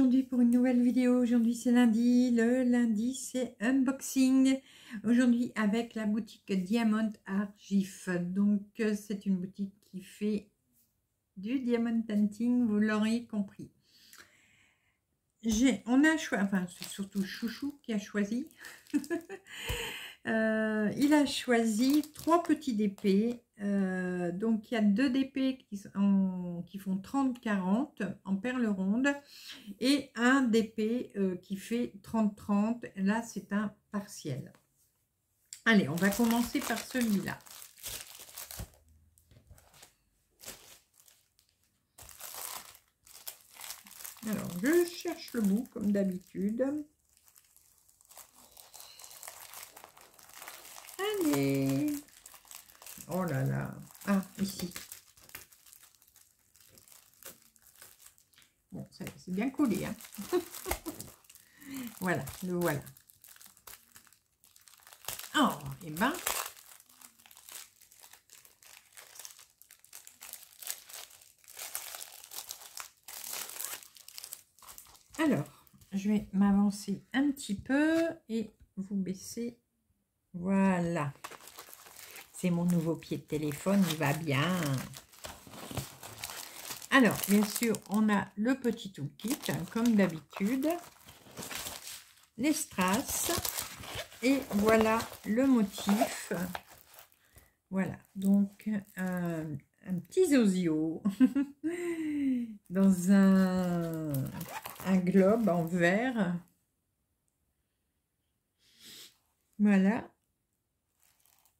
aujourd'hui pour une nouvelle vidéo. Aujourd'hui c'est lundi, le lundi c'est unboxing. Aujourd'hui avec la boutique Diamond Art GIF. Donc euh, c'est une boutique qui fait du diamond painting, vous l'aurez compris. On a choisi, enfin c'est surtout Chouchou qui a choisi. Euh, il a choisi trois petits DP. Euh, donc, il y a deux DP qui, font 30-40 en perles rondes et un DP euh, qui fait 30-30. Là, c'est un partiel. Allez, on va commencer par celui-là. Alors, je cherche le bout comme d'habitude. Allez Oh là là Ah, ici. Bon, c'est bien collé. Hein voilà, le voilà. Oh, et ben... Alors, je vais m'avancer un petit peu et vous baisser voilà. C'est mon nouveau pied de téléphone, il va bien. Alors, bien sûr, on a le petit toolkit, hein, comme d'habitude. Les strass. Et voilà le motif. Voilà, donc un, petit zozio dans un, un globe en verre. Voilà,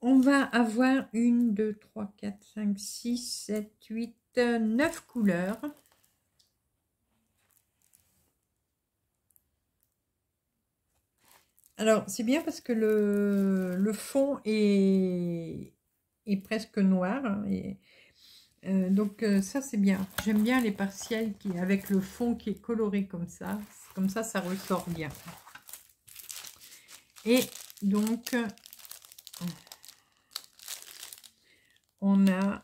on va avoir une, deux, trois, quatre, cinq, six, sept, huit, neuf couleurs. Alors, c'est bien parce que le, fond est, est, presque noir. Hein, et, euh, donc, euh, ça, c'est bien. J'aime bien les partiels qui, avec le fond qui est coloré comme ça. Comme ça, ça ressort bien. Et donc, on a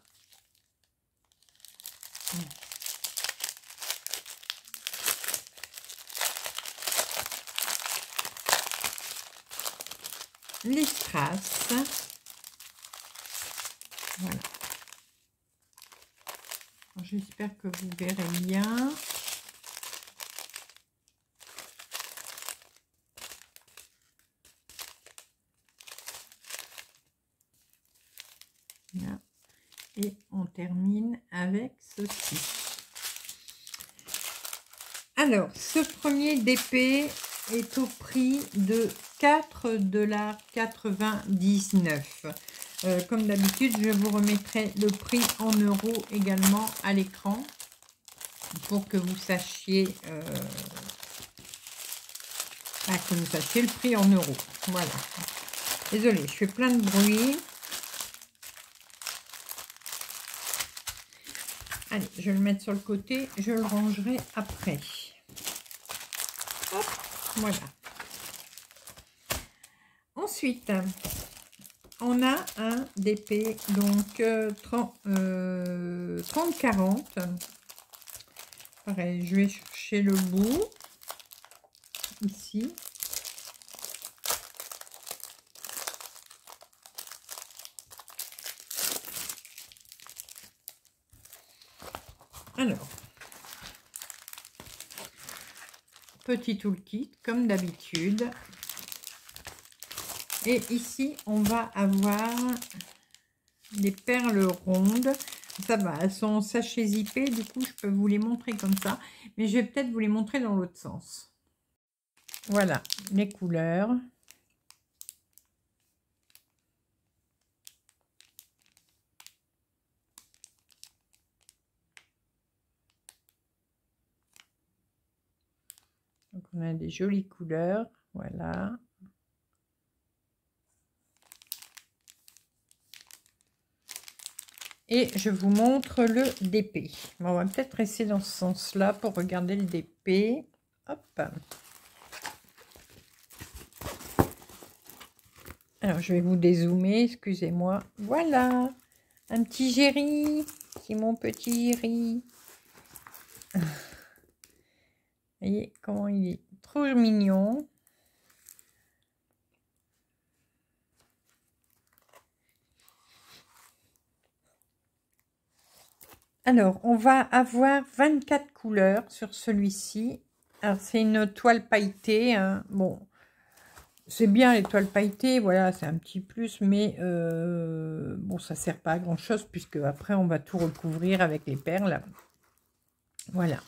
les strass. Voilà. J'espère que vous verrez bien. Et on termine avec ceci. Alors, ce premier DP est au prix de 4,99$. Euh, comme d'habitude, je vous remettrai le prix en euros également à l'écran pour que vous sachiez euh, ah, que vous sachiez le prix en euros. Voilà. Désolée, je fais plein de bruit. Allez, je vais le mettre sur le côté. Je le rangerai après. Voilà. Ensuite, on a un DP, donc 30-40. Euh, euh, Pareil, je vais chercher le bout. Ici. Alors, petit toolkit comme d'habitude. Et ici, on va avoir des perles rondes. Ça va, elles sont sachets zippés, du coup, je peux vous les montrer comme ça. Mais je vais peut-être vous les montrer dans l'autre sens. Voilà, les couleurs. On a des jolies couleurs, voilà. Et je vous montre le DP. on va peut-être rester dans ce sens-là pour regarder le DP. Hop. Alors, je vais vous dézoomer, excusez-moi. Voilà, un petit géri. C'est mon petit géri. voyez comment il est trop mignon. Alors, on va avoir 24 couleurs sur celui-ci. Alors, c'est une toile pailletée. Hein. Bon, c'est bien les toiles pailletées, voilà, c'est un petit plus, mais euh, bon, ça sert pas à grand chose puisque après on va tout recouvrir avec les perles. Voilà.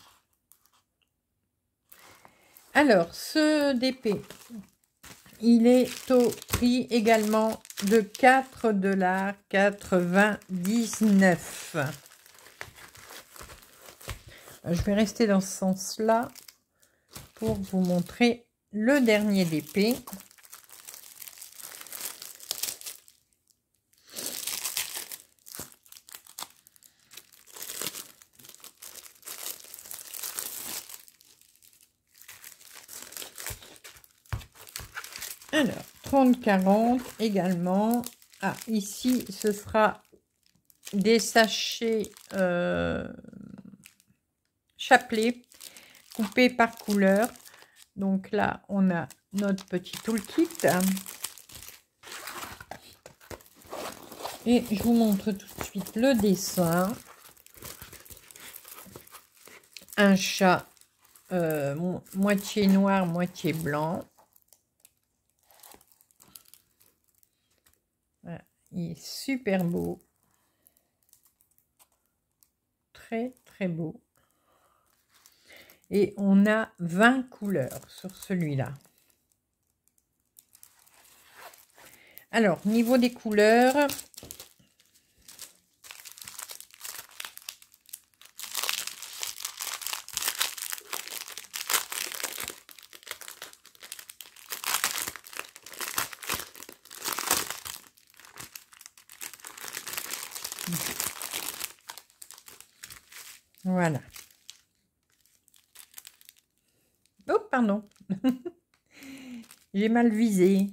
Alors, ce DP, il est au prix également de 4,99$. Je vais rester dans ce sens-là pour vous montrer le dernier DP. Alors, 30-40 également. Ah, ici, ce sera des sachets euh, chapelet coupés par couleur. Donc là, on a notre petit toolkit. Et je vous montre tout de suite le dessin. Un chat euh, moitié noir, moitié blanc. Il super beau. Très, très beau. Et on a 20 couleurs sur celui-là. Alors, niveau des couleurs, Voilà. Oh, pardon. J'ai mal visé.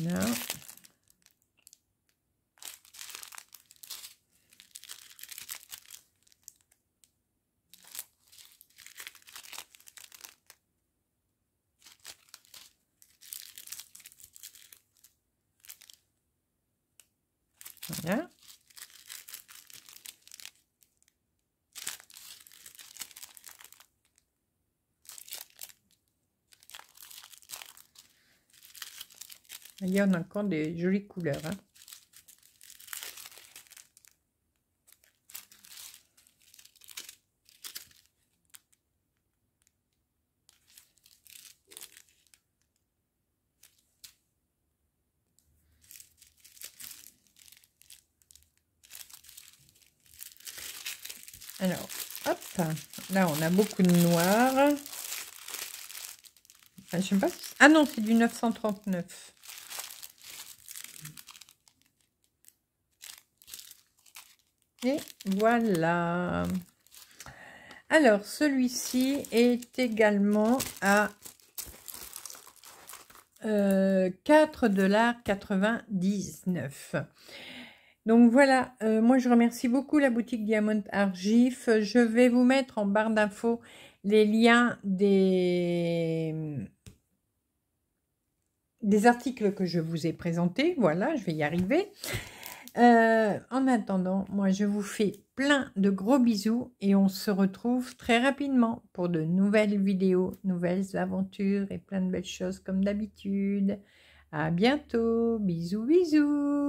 Non. Voilà. Il y en a encore des jolies couleurs. Hein. Alors, hop, là on a beaucoup de noir. Je sais pas. Ah non, c'est du 939. Et voilà. Alors, celui-ci est également à euh, 4,99$. Donc voilà, euh, moi je remercie beaucoup la boutique Diamond Argif. Je vais vous mettre en barre d'infos les liens des, articles que je vous ai présentés. Voilà, je vais y arriver. Euh, en attendant, moi je vous fais plein de gros bisous et on se retrouve très rapidement pour de nouvelles vidéos, nouvelles aventures et plein de belles choses comme d'habitude. À bientôt, bisous bisous